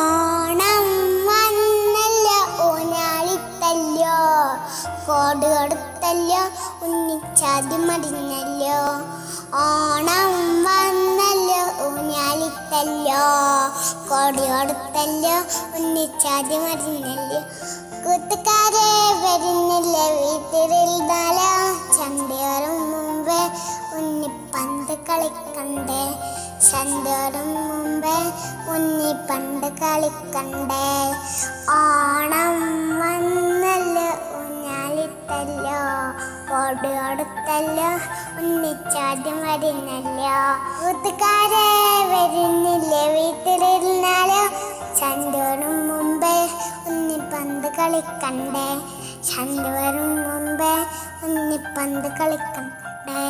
ഓണം വന്നല്ലോ ഊഞ്ഞാലിത്തല്ലോ കോട് കൊടുത്തല്ലോ ഉണ്ണിച്ചാതി മറിഞ്ഞല്ലോ ഓണം വന്നല്ലോ ഊഞ്ഞാലിത്തല്ലോ കോടി കൊടുത്തല്ലോ ഉണ്ണിച്ചാതി മറിഞ്ഞല്ലോ കൂട്ടുകാരെ വരുന്നില്ല വീട്ടിലിരുന്നാലോ ചന്തയോറും മുമ്പേ ഉണ്ണിപ്പന്ത് കളിക്കണ്ടേ? ചന്തയോറും മുമ്പേ ഉണ്ണിപ്പന്ത് കളിക്കണ്ടേ. ഓണം വന്നല്ലോ ഊഞ്ഞാലിത്തല്ലോ കോടി കൊടുത്തല്ലോ ഉണ്ണിച്ചാദ്യം വരുന്നല്ലോ. കൂത്തുകാരെ വരുന്നില്ലേ വീട്ടിലിരുന്നാലോ? ചന്തോറും മുമ്പേ ഉണ്ണിപ്പന്ത് കളിക്കണ്ടേ. ചന്തോറും മുമ്പേ ഉണ്ണിപ്പന്ത് കളിക്കണ്ടേ.